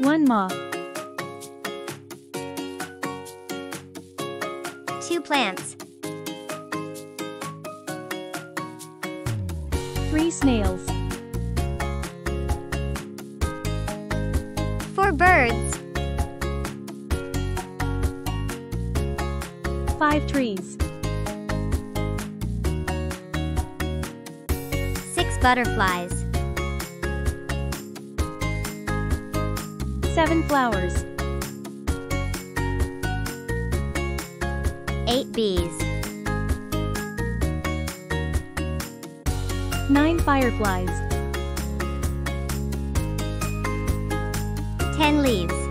1 moth, 2 plants, 3 snails, 4 birds, 5 trees, 6 butterflies, 7 flowers, 8 bees, 9 fireflies, 10 leaves,